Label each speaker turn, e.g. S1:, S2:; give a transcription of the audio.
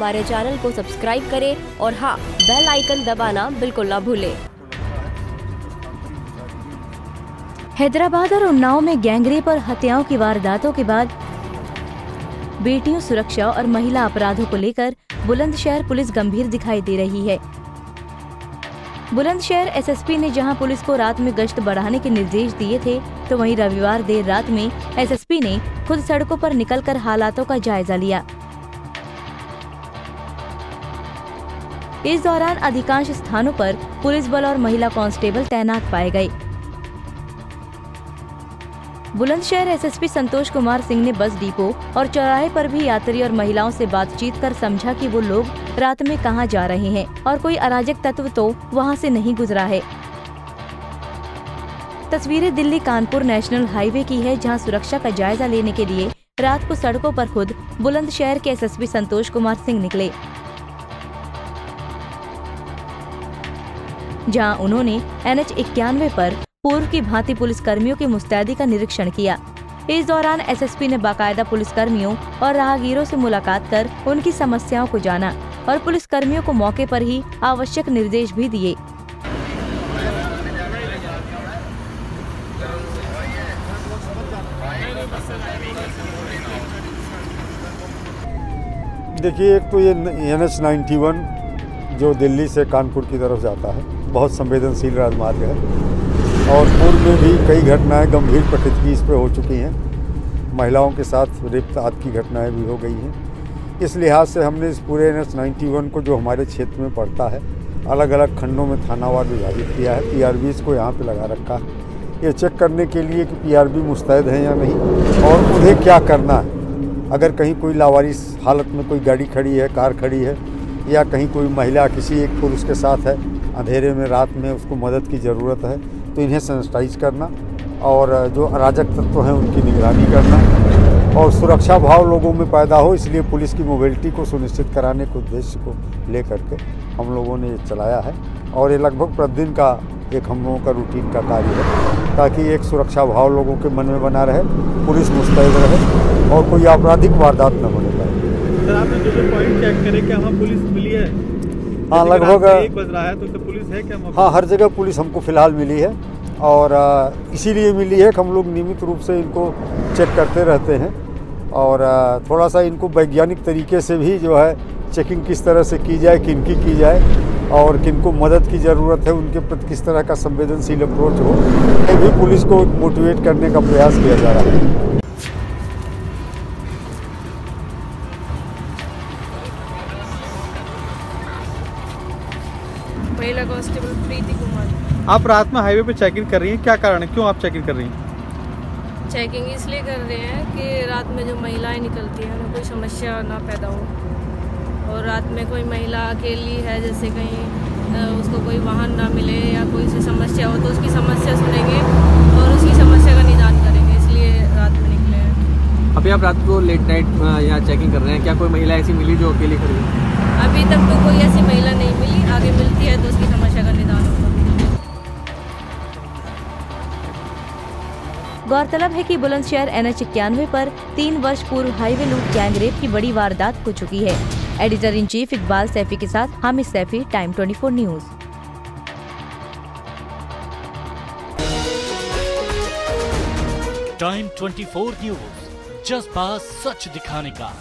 S1: हमारे चैनल को सब्सक्राइब करें और हाँ बेल आइकन दबाना बिल्कुल ना भूलें।
S2: हैदराबाद और उन्नाव में गैंगरेप और हत्याओं की वारदातों के बाद बेटियों, सुरक्षा और महिला अपराधों को लेकर बुलंदशहर पुलिस गंभीर दिखाई दे रही है। बुलंदशहर एसएसपी ने जहाँ पुलिस को रात में गश्त बढ़ाने के निर्देश दिए थे तो वहीं रविवार देर रात में एसएसपी ने खुद सड़कों पर निकलकर हालातों का जायजा लिया। इस दौरान अधिकांश स्थानों पर पुलिस बल और महिला कांस्टेबल तैनात पाए गए। बुलंदशहर एसएसपी संतोष कुमार सिंह ने बस डिपो और चौराहे पर भी यात्री और महिलाओं से बातचीत कर समझा कि वो लोग रात में कहाँ जा रहे हैं और कोई अराजक तत्व तो वहाँ से नहीं गुजरा है। तस्वीरें दिल्ली कानपुर नेशनल हाईवे की है, जहाँ सुरक्षा का जायजा लेने के लिए रात को सड़कों पर खुद बुलंदशहर के एसएसपी संतोष कुमार सिंह निकले। जहाँ उन्होंने एनएच इक्यानवे पर पूर्व की भांति पुलिस कर्मियों की मुस्तैदी का निरीक्षण किया। इस दौरान एसएसपी ने बाकायदा पुलिस कर्मियों और राहगीरों से मुलाकात कर उनकी समस्याओं को जाना और पुलिस कर्मियों को मौके पर ही आवश्यक निर्देश भी दिए।
S3: देखिए, एक तो ये एन एच नाइन्टी वन जो दिल्ली से कानपुर की तरफ़ जाता है बहुत संवेदनशील राजमार्ग है और पूर्व में भी कई घटनाएँ गंभीर प्रकृति इस पर हो चुकी हैं। महिलाओं के साथ रेप आदि की घटनाएँ भी हो गई हैं। इस लिहाज से हमने इस पूरे एन एस को जो हमारे क्षेत्र में पड़ता है अलग अलग खंडों में थानावार विभाजित किया है। पी को यहाँ पर लगा रखा है। ये चेक करने के लिए कि पी आर बी मुस्तैद हैं या नहीं और उन्हें क्या करना है। अगर कहीं कोई लावारिस हालत में कोई गाड़ी खड़ी है, कार खड़ी है या कहीं कोई महिला, किसी एक पुरुष के साथ है अंधेरे में, रात में उसको मदद की ज़रूरत है तो इन्हें सैनिटाइज करना और जो अराजक तत्व हैं, उनकी निगरानी करना और सुरक्षा भाव लोगों में पैदा हो, इसलिए पुलिस की मोबिलिटी को सुनिश्चित कराने के उद्देश्य को ले करके हम लोगों ने ये चलाया है और ये लगभग प्रतिदिन का एक हम लोगों का रूटीन का कार्य है, ताकि एक सुरक्षा भाव लोगों के मन में बना रहे, पुलिस मुस्तैद रहे और कोई आपराधिक वारदात न होने पाए।
S4: सर, आपने जो जो पॉइंट चेक करे, क्या वहाँ पुलिस मिली है?
S3: हाँ लगभग
S4: एक बज रहा है तो, तो पुलिस है क्या
S3: हाँ हर जगह पुलिस हमको फ़िलहाल मिली है और इसीलिए मिली है कि हम लोग नियमित रूप से इनको चेक करते रहते हैं और थोड़ा सा इनको वैज्ञानिक तरीके से भी जो है चेकिंग किस तरह से की जाए किनकी की जाए और किनको मदद की ज़रूरत है उनके प्रति किस तरह का संवेदनशील अप्रोच हो ये भी पुलिस को मोटिवेट करने का प्रयास किया जा रहा है।
S5: महिला कांस्टेबल प्रीति कुमार।
S4: आप रात में हाईवे पे चेकिंग कर रही हैं? क्या कारण है? क्यों आप चेकिंग कर रही हैं?
S5: चेकिंग इसलिए कर रहे हैं कि रात में जो महिलाएँ निकलती हैं उन्हें कोई समस्या ना पैदा हो। और रात में कोई महिला अकेली है जैसे कहीं उसको कोई वाहन ना मिले या कोई से समस्या हो तो उसकी समस्या सुनेंगे और उसकी समस्या का निदान करेंगे इसलिए रात में निकले हैं।
S6: अभी आप रात को लेट नाइट यहाँ चेकिंग कर रहे हैं? क्या कोई महिला ऐसी मिली जो अकेली खड़ी है?
S5: अभी तक तो कोई ऐसी महिला नहीं मिली। आगे मिलती है तो उसकी समस्या का निदान होगा
S2: गौरतलब है कि बुलंदशहर एनएच इक्यानवे पर तीन वर्ष पूर्व हाईवे लूट गैंगरेप की बड़ी वारदात हो चुकी है। Editor in chief Iqbal Saifi के साथ Hamid Saifi time 24 news.
S7: Time 24 news जज्बा सच दिखाने का।